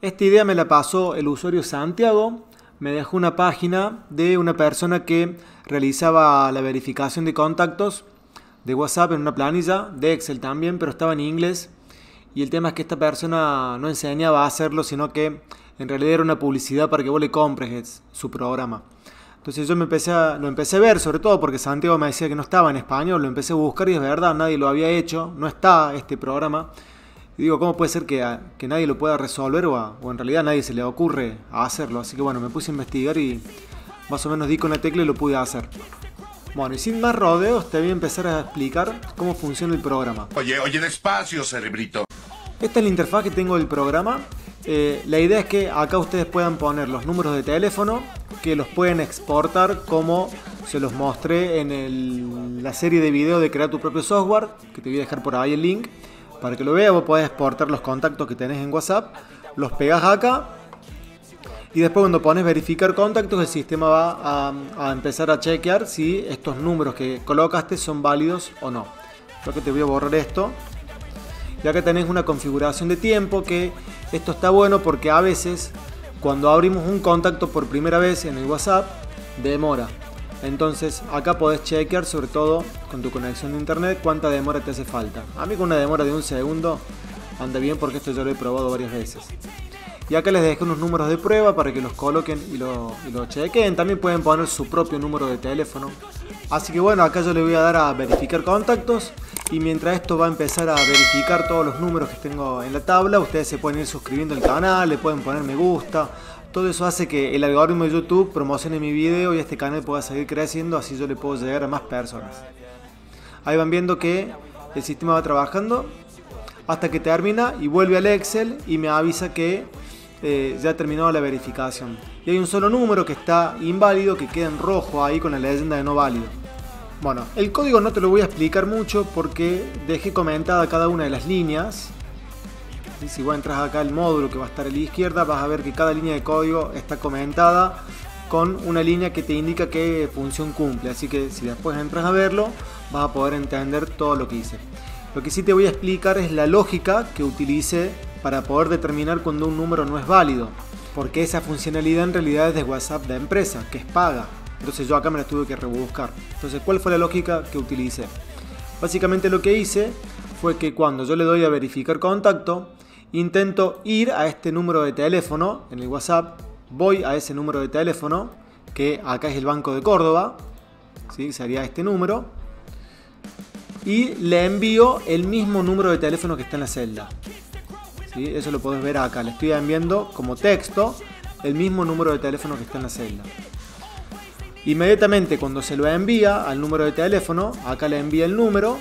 Esta idea me la pasó el usuario Santiago, me dejó una página de una persona que realizaba la verificación de contactos de WhatsApp en una planilla, de Excel también, pero estaba en inglés. Y el tema es que esta persona no enseñaba a hacerlo, sino que en realidad era una publicidad para que vos le compres su programa. Entonces yo me empecé a, lo empecé a ver, sobre todo porque Santiago me decía que no estaba en español, lo empecé a buscar y es verdad, nadie lo había hecho, no está este programa. Y digo, ¿cómo puede ser que, que nadie lo pueda resolver o, o, en realidad a nadie se le ocurre hacerlo? Así que bueno, me puse a investigar y más o menos di con la tecla y lo pude hacer. Bueno, y sin más rodeos, te voy a empezar a explicar cómo funciona el programa. Oye, oye, despacio, cerebrito. Esta es la interfaz que tengo del programa. Eh, la idea es que acá ustedes puedan poner los números de teléfono, que los pueden exportar como se los mostré en el, la serie de video de crear tu propio software, que te voy a dejar por ahí el link. Para que lo veas, vos podés exportar los contactos que tenés en WhatsApp, los pegas acá y después cuando pones verificar contactos el sistema va a, a, empezar a chequear si estos números que colocaste son válidos o no. Creo que te voy a borrar esto. Y acá tenés una configuración de tiempo que esto está bueno porque a veces cuando abrimos un contacto por primera vez en el WhatsApp demora. Entonces acá podés chequear sobre todo con tu conexión de internet cuánta demora te hace falta. A mí con una demora de un segundo anda bien porque esto ya lo he probado varias veces. Y acá les dejé unos números de prueba para que los coloquen y lo, y lo chequen. También pueden poner su propio número de teléfono. Así que bueno, acá yo le voy a dar a verificar contactos. Y mientras esto va a empezar a verificar todos los números que tengo en la tabla, ustedes se pueden ir suscribiendo al canal, le pueden poner me gusta. Todo eso hace que el algoritmo de YouTube promocione mi video y este canal pueda seguir creciendo, así yo le puedo llegar a más personas. Ahí van viendo que el sistema va trabajando hasta que termina y vuelve al Excel y me avisa que eh, ya ha terminado la verificación. Y hay un solo número que está inválido, que queda en rojo ahí con la leyenda de no válido. Bueno, el código no te lo voy a explicar mucho porque dejé comentada cada una de las líneas. Si vos entras acá al módulo que va a estar a la izquierda, vas a ver que cada línea de código está comentada con una línea que te indica qué función cumple. Así que si después entras a verlo, vas a poder entender todo lo que hice. Lo que sí te voy a explicar es la lógica que utilicé para poder determinar cuando un número no es válido, porque esa funcionalidad en realidad es de WhatsApp de empresa, que es paga. Entonces yo acá me la tuve que rebuscar. Entonces, ¿cuál fue la lógica que utilicé? Básicamente lo que hice fue que cuando yo le doy a verificar contacto, intento ir a este número de teléfono en el WhatsApp, voy a ese número de teléfono, que acá es el Banco de Córdoba, ¿sí? sería este número, y le envío el mismo número de teléfono que está en la celda. Eso lo podés ver acá. Le estoy enviando como texto el mismo número de teléfono que está en la celda. Inmediatamente cuando se lo envía al número de teléfono, acá le envía el número,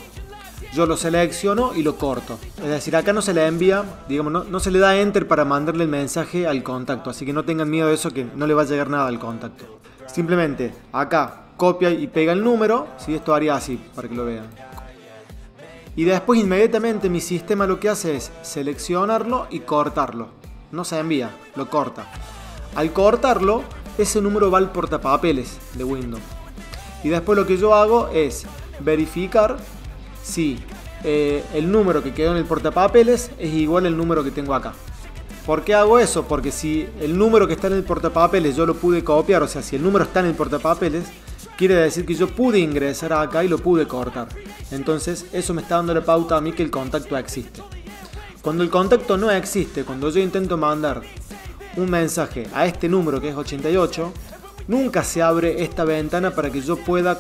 yo lo selecciono y lo corto. Es decir, acá no se le envía, digamos, no, no, se le da enter para mandarle el mensaje al contacto, así que no tengan miedo de eso que no le va a llegar nada al contacto. Simplemente acá copia y pega el número, si esto haría así para que lo vean. Y después inmediatamente mi sistema lo que hace es seleccionarlo y cortarlo. No se envía, lo corta. Al cortarlo, ese número va al portapapeles de Windows. Y después lo que yo hago es verificar si eh, el número que quedó en el portapapeles es igual al número que tengo acá. ¿Por qué hago eso? Porque si el número que está en el portapapeles yo lo pude copiar, o sea, si el número está en el portapapeles, quiere decir que yo pude ingresar acá y lo pude cortar. Entonces eso me está dando la pauta a mí que el contacto existe. Cuando el contacto no existe, cuando yo intento mandar un mensaje a este número que es 88, nunca se abre esta ventana para que yo pueda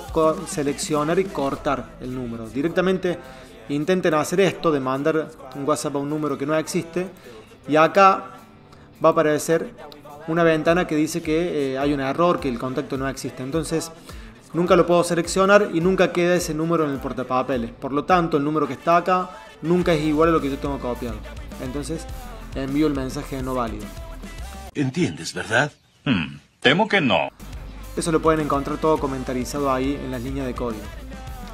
seleccionar y cortar el número. Directamente intenten hacer esto de mandar un WhatsApp a un número que no existe y acá va a aparecer una ventana que dice que eh, hay un error, que el contacto no existe. Entonces nunca lo puedo seleccionar y nunca queda ese número en el portapapeles. Por lo tanto, el número que está acá nunca es igual a lo que yo tengo copiado. Entonces, envío el mensaje no válido. ¿Entiendes, verdad? Hmm, temo que no. Eso lo pueden encontrar todo comentarizado ahí en las líneas de código.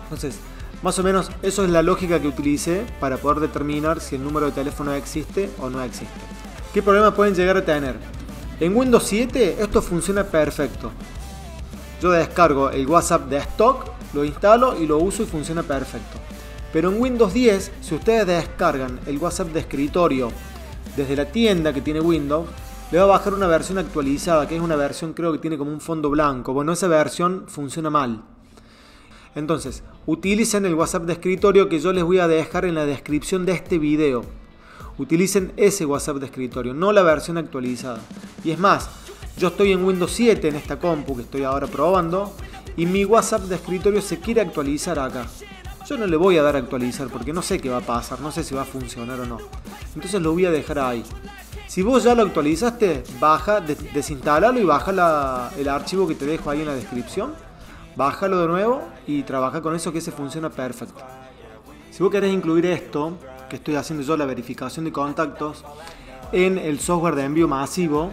Entonces, más o menos eso es la lógica que utilicé para poder determinar si el número de teléfono existe o no existe. ¿Qué problemas pueden llegar a tener? En Windows 7 esto funciona perfecto. Yo descargo el WhatsApp de stock, lo instalo y lo uso y funciona perfecto. Pero en Windows 10, si ustedes descargan el WhatsApp de escritorio desde la tienda que tiene Windows, le va a bajar una versión actualizada, que es una versión creo que tiene como un fondo blanco. Bueno, esa versión funciona mal. Entonces, utilicen el WhatsApp de escritorio que yo les voy a dejar en la descripción de este video. Utilicen ese WhatsApp de escritorio, no la versión actualizada. Y es más, yo estoy en Windows 7 en esta compu que estoy ahora probando y mi WhatsApp de escritorio se quiere actualizar acá. Yo no le voy a dar a actualizar porque no sé qué va a pasar, no sé si va a funcionar o no. Entonces lo voy a dejar ahí. Si vos ya lo actualizaste, baja, desinstalalo y baja el archivo que te dejo ahí en la descripción. Bájalo de nuevo y trabaja con eso que se funciona perfecto. Si vos querés incluir esto, que estoy haciendo yo la verificación de contactos, en el software de envío masivo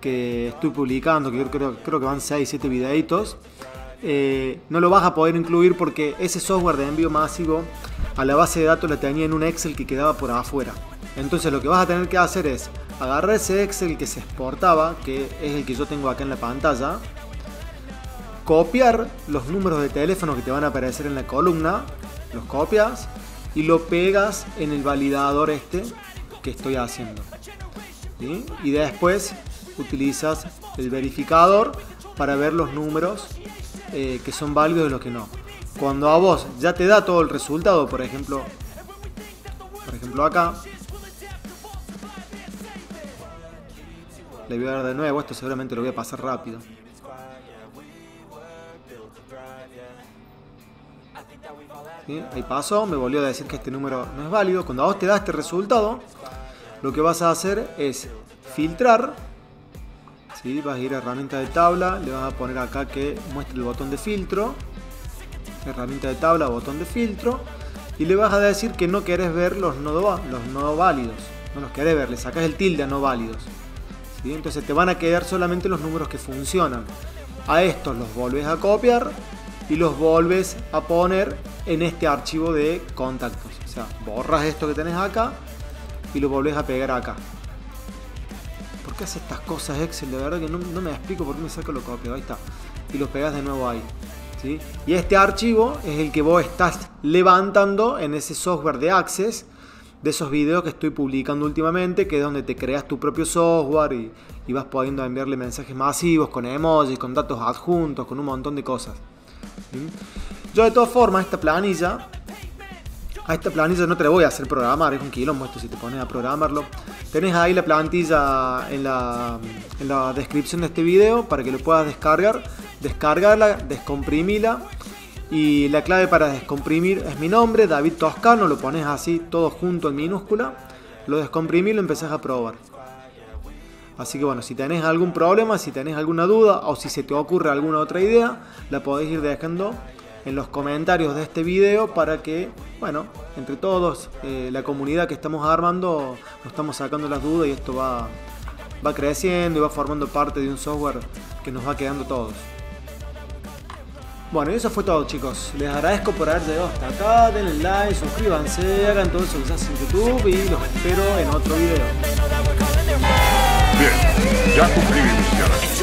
que estoy publicando, que creo, creo que van 6-7 videitos, eh, no lo vas a poder incluir porque ese software de envío masivo a la base de datos la tenía en un Excel que quedaba por afuera. Entonces lo que vas a tener que hacer es agarrar ese Excel que se exportaba, que es el que yo tengo acá en la pantalla, copiar los números de teléfono que te van a aparecer en la columna, los copias y lo pegas en el validador este que estoy haciendo. Y después utilizas el verificador para ver los números eh, que son válidos y los que no. Cuando a vos ya te da todo el resultado, por ejemplo, por ejemplo acá, le voy a dar de nuevo, esto seguramente lo voy a pasar rápido. Ahí pasó, me volvió a decir que este número no es válido. Cuando a vos te da este resultado, lo que vas a hacer es filtrar Vas a ir a herramienta de tabla, le vas a poner acá que muestre el botón de filtro, herramienta de tabla, botón de filtro, y le vas a decir que no querés ver los no, los no válidos, no los querés ver, le sacas el tilde a no válidos. Entonces te van a quedar solamente los números que funcionan. A estos los volves a copiar y los volves a poner en este archivo de contactos. O sea, borras esto que tenés acá y lo volvés a pegar acá qué hace estas cosas Excel? De verdad que no, me explico por qué me saco lo copio. Ahí está. Y lo pegas de nuevo ahí. ¿sí? Y este archivo es el que vos estás levantando en ese software de Access de esos videos que estoy publicando últimamente, que es donde te creas tu propio software y, vas pudiendo enviarle mensajes masivos con emojis, con datos adjuntos, con un montón de cosas. Yo de todas formas, esta planilla a esta planilla no te la voy a hacer programar, es un quilombo si te pones a programarlo. Tenés ahí la plantilla en la, en la descripción de este video para que lo puedas descargar, descargarla, descomprimirla. Y la clave para descomprimir es mi nombre, David Toscano, lo pones así todo junto en minúscula, lo descomprimís y lo empezás a probar. Así que bueno, si tenés algún problema, si tenés alguna duda o si se te ocurre alguna otra idea, la podés ir dejando en los comentarios de este video para que, bueno, entre todos, eh, la comunidad que estamos armando, nos estamos sacando las dudas y esto va, va creciendo y va formando parte de un software que nos va quedando todos. Bueno, y eso fue todo chicos. Les agradezco por haber llegado hasta acá. Denle like, suscríbanse, hagan todo eso que se hace en YouTube y los espero en otro video. Bien, ya cumplí mi misión.